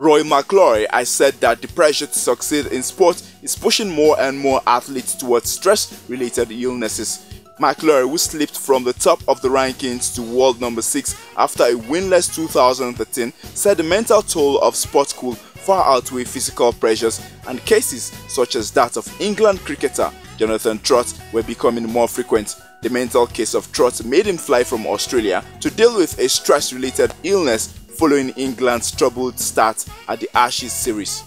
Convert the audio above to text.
Rory McIlroy, I said that the pressure to succeed in sport is pushing more and more athletes towards stress-related illnesses. McIlroy, who slipped from the top of the rankings to world number 6 after a winless 2013, said the mental toll of sport could far outweigh physical pressures and cases such as that of England cricketer Jonathan Trott were becoming more frequent. The mental case of Trott made him fly from Australia to deal with a stress-related illness following England's troubled start at the Ashes series.